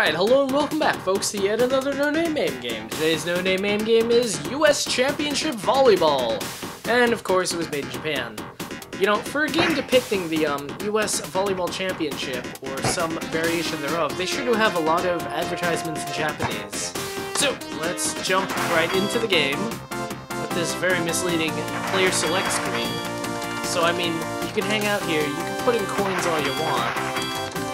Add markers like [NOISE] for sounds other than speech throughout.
Alright, hello and welcome back, folks, to yet another No Name MAME game. Today's No Name MAME game is US Championship Volleyball. And, of course, it was made in Japan. You know, for a game depicting the um, US Volleyball Championship, or some variation thereof, they sure do have a lot of advertisements in Japanese. So, let's jump right into the game with this very misleading player select screen. So, I mean, you can hang out here, you can put in coins all you want,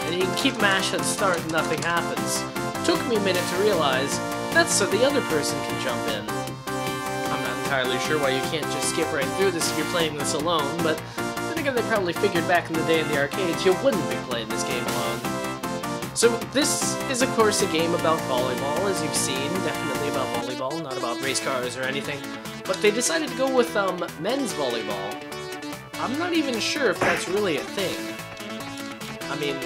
and you can keep mash at start and nothing happens. Took me a minute to realize that's so the other person can jump in. I'm not entirely sure why you can't just skip right through this if you're playing this alone, but then again they probably figured back in the day in the arcades you wouldn't be playing this game alone. So this is of course a game about volleyball, as you've seen, definitely about volleyball, not about race cars or anything. But they decided to go with um, men's volleyball. I'm not even sure if that's really a thing. I mean,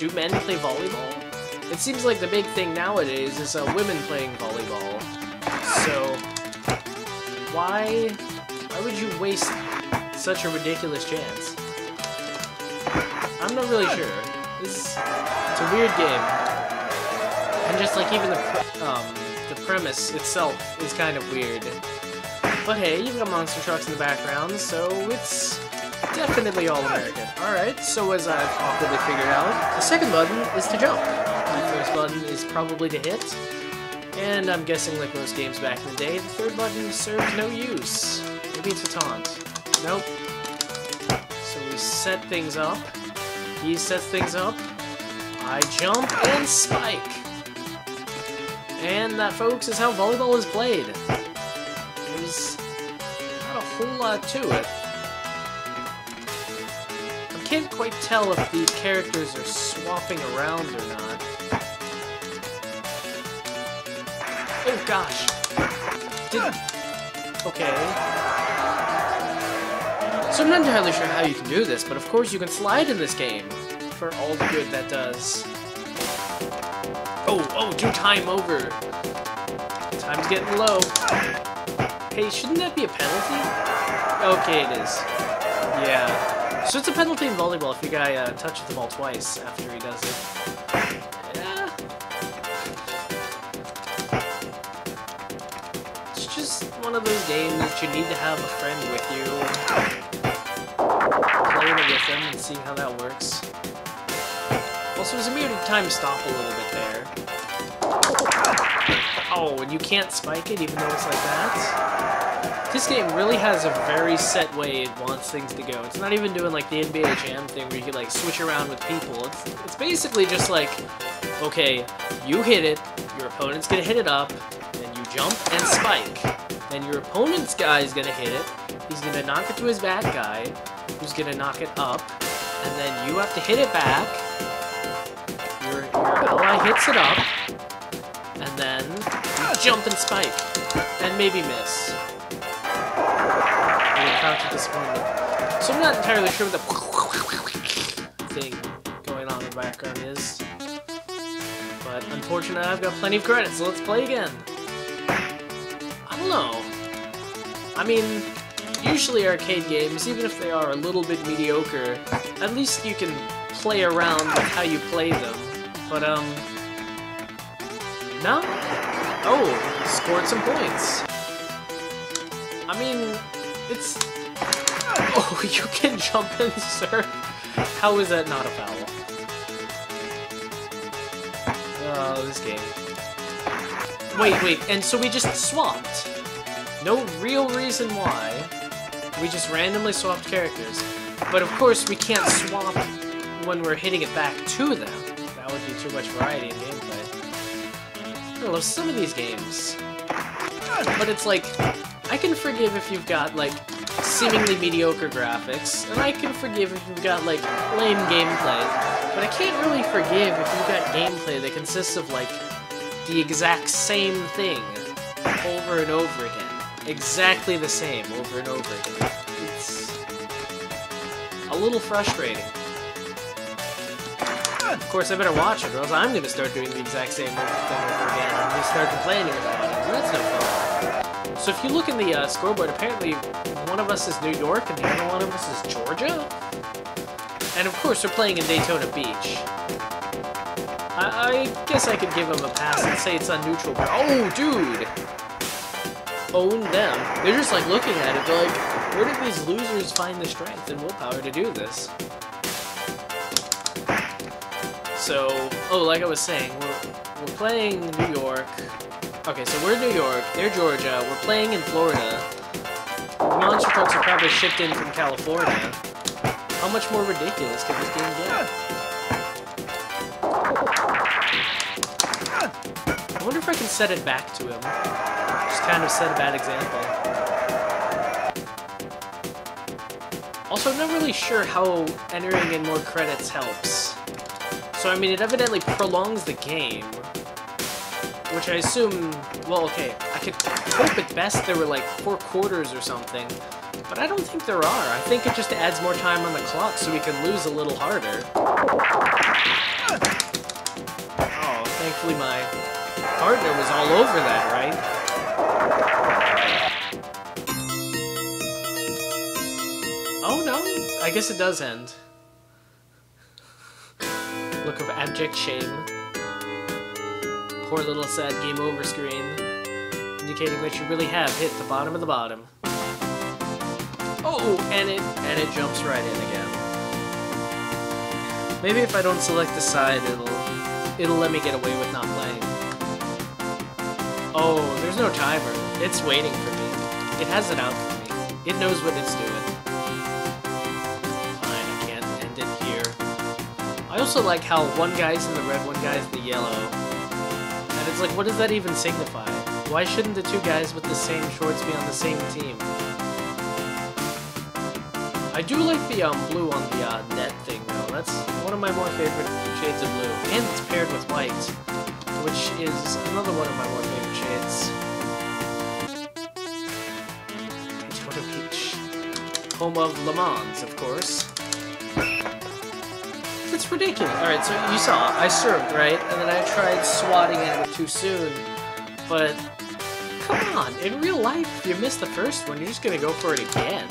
do men play volleyball? It seems like the big thing nowadays is uh, women playing volleyball. So, why, why would you waste such a ridiculous chance? I'm not really sure. This, it's a weird game, and just like even the um, the premise itself is kind of weird. But hey, you've got monster trucks in the background, so it's definitely all American. Alright, so as I've awkwardly figured out, the second button is to jump. The first button is probably to hit. And I'm guessing like most games back in the day, the third button serves no use. Maybe it's a taunt. Nope. So we set things up. He sets things up. I jump and spike. And that, folks, is how volleyball is played. There's not a whole lot to it. Can't quite tell if these characters are swapping around or not. Oh gosh. Did... Okay. So I'm not entirely sure how you can do this, but of course you can slide in this game for all the good that does. Oh, oh, do time over. Time's getting low. Hey, shouldn't that be a penalty? Okay, it is. Yeah. So it's a penalty in volleyball if your guy uh, touches the ball twice after he does it. Yeah. It's just one of those games that you need to have a friend with you. Playing it with them and seeing how that works. Also, there's a weird time stop a little bit there. Oh, and you can't spike it even though it's like that? This game really has a very set way it wants things to go. It's not even doing like the NBA Jam thing where you can like switch around with people. It's, it's basically just like, okay, you hit it, your opponent's gonna hit it up, and you jump and spike. Then your opponent's guy is gonna hit it, he's gonna knock it to his bad guy, who's gonna knock it up, and then you have to hit it back, your, your ally hits it up, and then you jump and spike, and maybe miss. So I'm not entirely sure what the thing going on in the background is. But unfortunately, I've got plenty of credits, so let's play again. I don't know. I mean, usually arcade games, even if they are a little bit mediocre, at least you can play around with how you play them. But, um... No? Oh, scored some points. I mean, it's... Oh, [LAUGHS] you can jump in, sir. How is that not a foul? Oh, this game. Wait, wait, and so we just swapped. No real reason why. We just randomly swapped characters. But of course, we can't swap when we're hitting it back to them. That would be too much variety in gameplay. I love some of these games. But it's like, I can forgive if you've got, like, seemingly mediocre graphics, and I can forgive if you've got, like, lame gameplay. But I can't really forgive if you've got gameplay that consists of, like, the exact same thing over and over again. Exactly the same over and over again. It's a little frustrating. Of course, I better watch it, or else I'm going to start doing the exact same thing over again and just start complaining about it. That's no fun. So if you look in the uh, scoreboard, apparently one of us is New York and the other one of us is Georgia? And of course, we're playing in Daytona Beach. I, I guess I could give him a pass and say it's on neutral. Oh, dude! Own them. They're just like looking at it. They're like, where did these losers find the strength and willpower to do this? So, oh, like I was saying, we're, we're playing New York. Okay, so we're in New York, they're Georgia, we're playing in Florida. Monster trucks are probably shipped in from California. How much more ridiculous could this game get? I wonder if I can set it back to him. Just kind of set a bad example. Also, I'm not really sure how entering in more credits helps. So, I mean, it evidently prolongs the game. Which I assume... Well, okay, I could hope at best there were, like, four quarters or something. But I don't think there are. I think it just adds more time on the clock so we can lose a little harder. Oh, thankfully my partner was all over that, right? Oh no, I guess it does end. Look of abject shame. Poor little sad game over screen, indicating that you really have hit the bottom of the bottom. Oh, and it and it jumps right in again. Maybe if I don't select the side, it'll it'll let me get away with not playing. Oh, there's no timer. It's waiting for me. It has it out for me. It knows what it's doing. Fine, I can't end it here. I also like how one guy's in the red, one guy's in the yellow. Like, what does that even signify? Why shouldn't the two guys with the same shorts be on the same team? I do like the um, blue on the uh, net thing, though. That's one of my more favorite shades of blue. And it's paired with white, which is another one of my more favorite shades. Beach. Home of Le Mans, of course. It's ridiculous. Alright, so you saw, I served, right? And then I tried swatting at it too soon. But, come on, in real life, if you miss the first one, you're just gonna go for it again.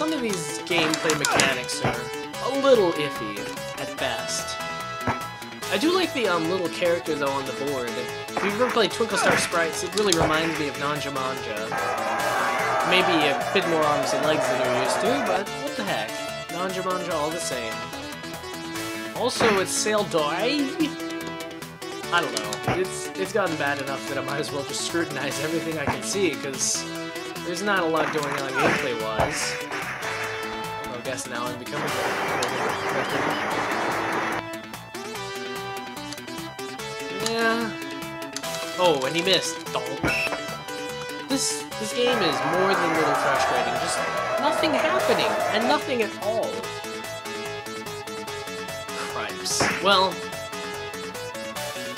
some of these gameplay mechanics are a little iffy at best. I do like the um, little character though on the board. If you've ever played Twinkle Star Sprites, it really reminds me of Nanjamanja. Maybe a bit more arms and legs than you're used to, but what the heck. Nanjamanja all the same. Also, it's Sail Doi. I don't know. It's it's gotten bad enough that I might as well just scrutinize everything I can see, because there's not a lot going on gameplay-wise. I guess now I'm becoming Yeah. Oh, and he missed. This this game is more than a little frustrating. Just nothing happening, and nothing at all. Well,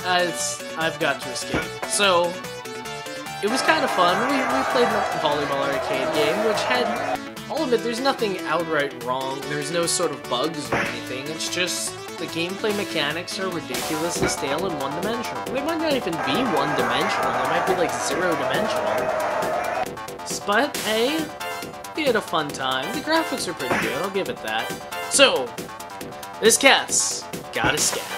I've got to escape. So, it was kind of fun. We, we played a volleyball arcade game, which had all of it, there's nothing outright wrong. There's no sort of bugs or anything. It's just the gameplay mechanics are ridiculously stale and one-dimensional. They might not even be one-dimensional. They might be like zero-dimensional. But hey, we had a fun time. The graphics are pretty good. I'll give it that. So, this cat's got a scat.